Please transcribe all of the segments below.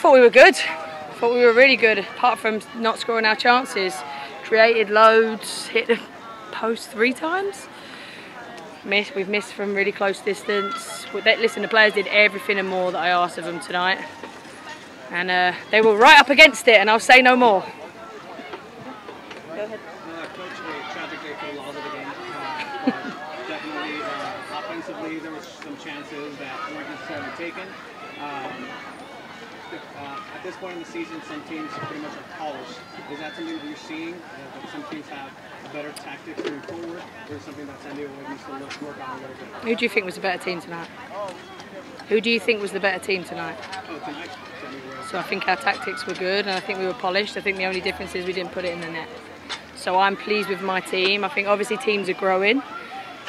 thought we were good. I thought we were really good, apart from not scoring our chances. Created loads, hit the post three times. Missed, we've missed from really close distance. Listen, the players did everything and more that I asked of them tonight. And uh, they were right up against it, and I'll say no more. Go ahead. Uh, Coach, a tragic for a lot of the game. Uh, definitely, uh, offensively, there were some chances that weren't necessarily taken. Um, uh, at this point in the season, some teams pretty much are polished. Is that something that you're seeing? Uh, that some teams have better tactics moving forward, or is something that San Diego needs to look, work on a little bit? Who do you think was the better team tonight? Who do you think was the better team tonight? Oh, tonight. So I think our tactics were good, and I think we were polished. I think the only difference is we didn't put it in the net. So I'm pleased with my team. I think obviously teams are growing.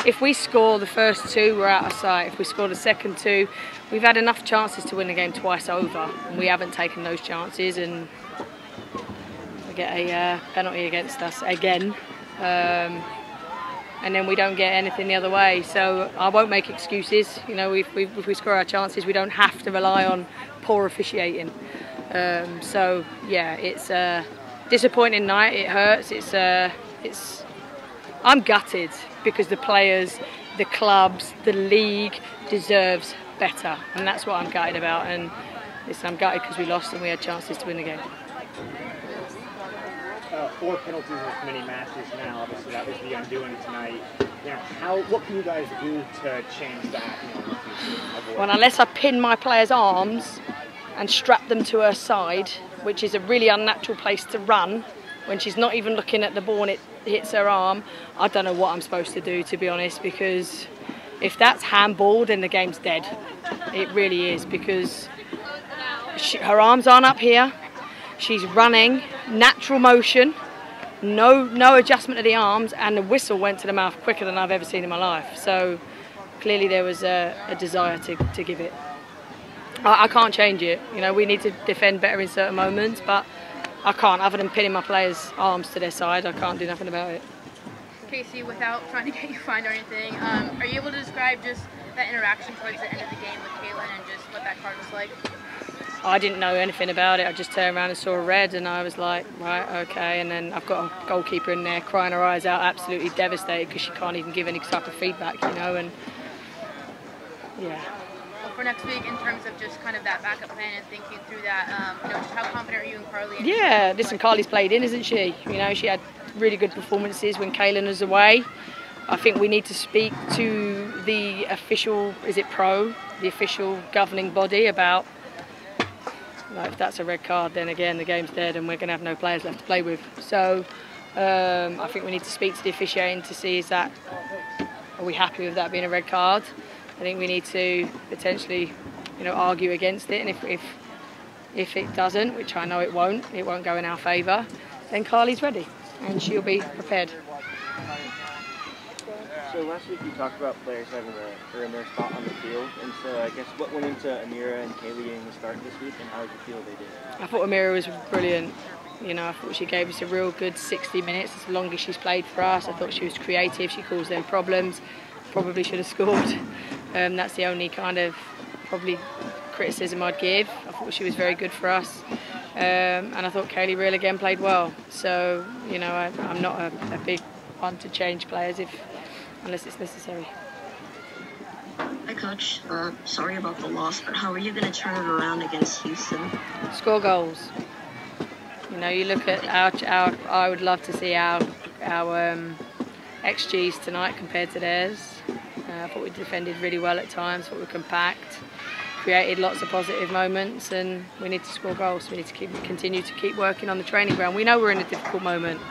If we score the first two, we're out of sight. If we score the second two, we've had enough chances to win the game twice over, and we haven't taken those chances. And we get a uh, penalty against us again, um, and then we don't get anything the other way. So I won't make excuses. You know, if we, if we score our chances, we don't have to rely on poor officiating. Um, so yeah, it's. a disappointing night. It hurts. It's uh, it's. I'm gutted because the players, the clubs, the league deserves better, and that's what I'm gutted about. And listen, I'm gutted because we lost and we had chances to win the game. Uh, four penalties in many matches now. Obviously, that was the undoing tonight. You know, how what can you guys do to change that? You know, well, unless I pin my players' arms and strap them to her side, which is a really unnatural place to run when she's not even looking at the ball and it hits her arm. I don't know what I'm supposed to do, to be honest, because if that's handball, then the game's dead. It really is, because she, her arms aren't up here. She's running, natural motion, no, no adjustment of the arms, and the whistle went to the mouth quicker than I've ever seen in my life. So clearly there was a, a desire to, to give it. I, I can't change it. You know, we need to defend better in certain moments, but I can't. Other than pinning my players' arms to their side, I can't do nothing about it. Casey, without trying to get you fined or anything, um, are you able to describe just that interaction towards the end of the game with Kailen and just what that card was like? I didn't know anything about it. I just turned around and saw a red, and I was like, right, okay. And then I've got a goalkeeper in there crying her eyes out, absolutely devastated because she can't even give any type of feedback, you know. And yeah, for next week in terms of just kind of that backup plan and thinking through that? Um, you know, just how confident are you in Carly? Yeah, listen, Carly's played in, isn't she? You know, she had really good performances when Kailen was away. I think we need to speak to the official, is it pro, the official governing body about like, if that's a red card, then again the game's dead and we're going to have no players left to play with. So um, I think we need to speak to the officiating to see is that are we happy with that being a red card? I think we need to potentially, you know, argue against it. And if, if, if it doesn't, which I know it won't, it won't go in our favour, then Carly's ready and she'll be prepared. So last week you talked about players having a, in their spot on the field, and so I guess what went into Amirah and Kaleigh getting the start this week, and how did you feel they did? I thought Amirah was brilliant. You know, I thought she gave us a real good 60 minutes. It's the longest she's played for us. I thought she was creative. She caused them problems. Probably should have scored. Um, that's the only kind of probably criticism I'd give. I thought she was very good for us. Um, and I thought Kaleigh Riehl again played well. So, you know, I, am not a, a, big one to change players if unless it's necessary. Hi, Coach. Uh, sorry about the loss, but how are you going to turn it around against Houston? Score goals. You know, you look at our, our I would love to see our, our um, XGs tonight compared to theirs. Uh, I thought we defended really well at times, thought we were compact, created lots of positive moments, and we need to score goals. We need to keep, continue to keep working on the training ground. We know we're in a difficult moment.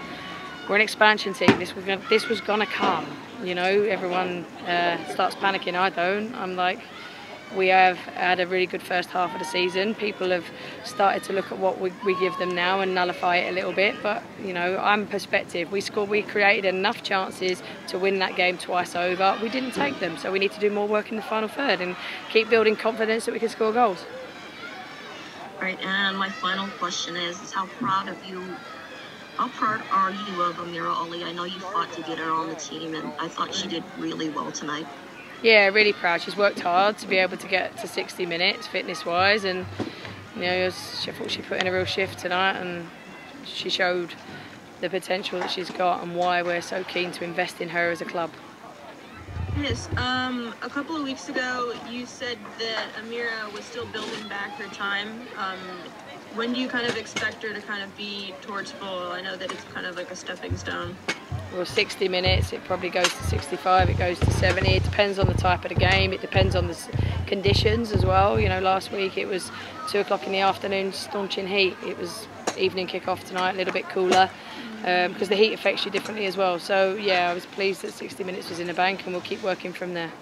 We're an expansion team. This was gonna, this was gonna come. You know, everyone uh, starts panicking. I don't. I'm like, we have had a really good first half of the season. People have started to look at what we, we give them now and nullify it a little bit. But you know, I'm perspective. We scored, we created enough chances to win that game twice over. We didn't take them, so we need to do more work in the final third and keep building confidence that we can score goals. All right, and my final question is, is how proud of you how proud are you of Amirah Ali? I know you fought to get her on the team, and I thought she did really well tonight. Yeah, really proud. She's worked hard to be able to get to 60 minutes fitness wise and You know, I thought she put in a real shift tonight, and she showed the potential that she's got and why we're so keen to invest in her as a club. Yes, um, a couple of weeks ago, you said that Amirah was still building back her time. Um, when do you kind of expect her to kind of be towards full? I know that it's kind of like a stepping stone. Well, 60 minutes, it probably goes to 65, it goes to 70. It depends on the type of the game, it depends on the conditions as well. You know, last week it was 2 o'clock in the afternoon, staunching heat. It was evening kick-off tonight, a little bit cooler, because um, the heat affects you differently as well. So, yeah, I was pleased that 60 minutes was in the bank and we'll keep working from there.